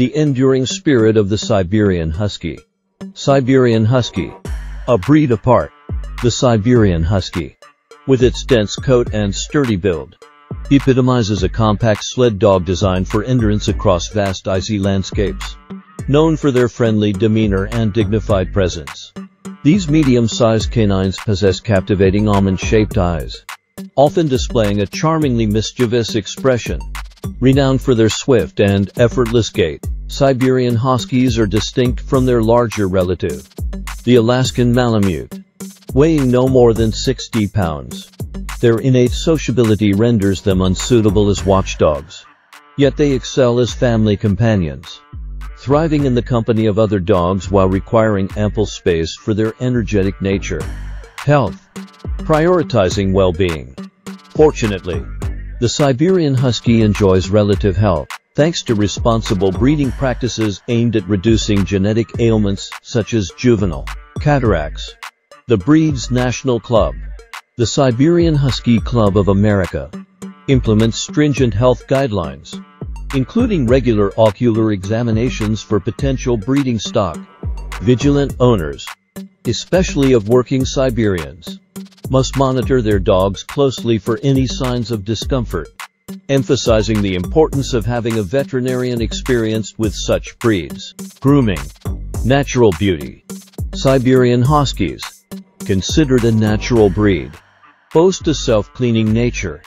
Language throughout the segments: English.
The enduring spirit of the Siberian Husky. Siberian Husky. A breed apart. The Siberian Husky. With its dense coat and sturdy build, epitomizes a compact sled dog designed for endurance across vast icy landscapes. Known for their friendly demeanor and dignified presence. These medium-sized canines possess captivating almond-shaped eyes, often displaying a charmingly mischievous expression. Renowned for their swift and effortless gait, Siberian Huskies are distinct from their larger relative, the Alaskan Malamute. Weighing no more than 60 pounds, their innate sociability renders them unsuitable as watchdogs. Yet they excel as family companions, thriving in the company of other dogs while requiring ample space for their energetic nature. Health. Prioritizing well-being. Fortunately, the Siberian Husky enjoys relative health, thanks to responsible breeding practices aimed at reducing genetic ailments such as juvenile cataracts. The breed's national club, the Siberian Husky Club of America, implements stringent health guidelines, including regular ocular examinations for potential breeding stock. Vigilant owners, especially of working Siberians, must monitor their dogs closely for any signs of discomfort, emphasizing the importance of having a veterinarian experienced with such breeds. Grooming. Natural beauty. Siberian Huskies, considered a natural breed, boast a self-cleaning nature,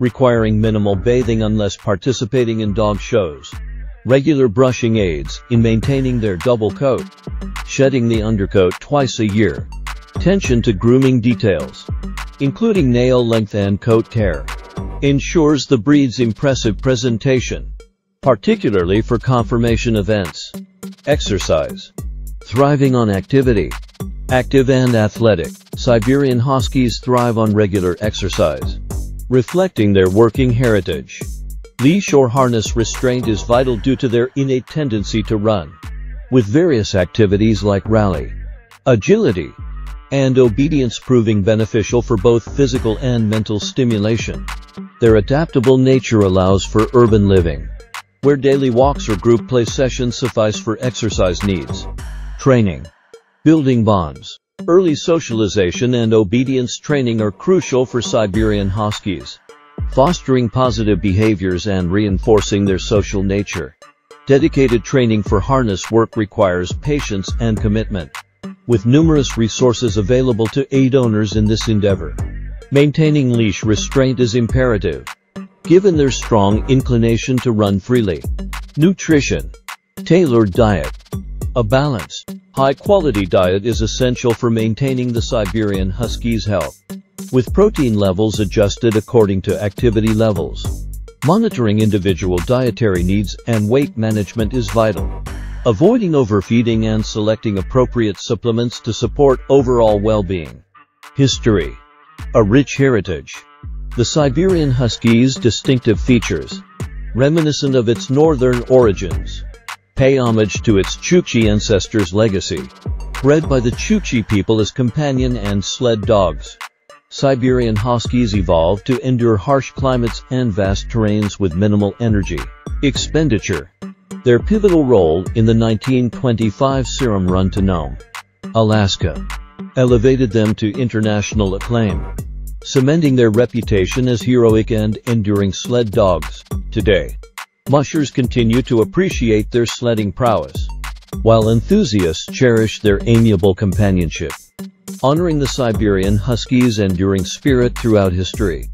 requiring minimal bathing unless participating in dog shows. Regular brushing aids in maintaining their double coat, shedding the undercoat twice a year, Attention to grooming details, including nail length and coat care, ensures the breed's impressive presentation, particularly for confirmation events. Exercise. Thriving on activity. Active and athletic, Siberian Huskies thrive on regular exercise, reflecting their working heritage. Leash or harness restraint is vital due to their innate tendency to run, with various activities like rally, agility, and obedience proving beneficial for both physical and mental stimulation. Their adaptable nature allows for urban living, where daily walks or group play sessions suffice for exercise needs. Training. Building bonds. Early socialization and obedience training are crucial for Siberian Huskies, fostering positive behaviors and reinforcing their social nature. Dedicated training for harness work requires patience and commitment with numerous resources available to aid owners in this endeavor. Maintaining leash restraint is imperative, given their strong inclination to run freely. Nutrition. Tailored diet. A balanced, high-quality diet is essential for maintaining the Siberian Husky's health, with protein levels adjusted according to activity levels. Monitoring individual dietary needs and weight management is vital. Avoiding overfeeding and selecting appropriate supplements to support overall well-being. History. A rich heritage. The Siberian Husky's distinctive features, reminiscent of its northern origins, pay homage to its Chukchi ancestors' legacy. Bred by the Chukchi people as companion and sled dogs, Siberian Huskies evolved to endure harsh climates and vast terrains with minimal energy expenditure. Their pivotal role in the 1925 serum run to Nome, Alaska, elevated them to international acclaim, cementing their reputation as heroic and enduring sled dogs. Today, mushers continue to appreciate their sledding prowess, while enthusiasts cherish their amiable companionship, honoring the Siberian Huskies' enduring spirit throughout history.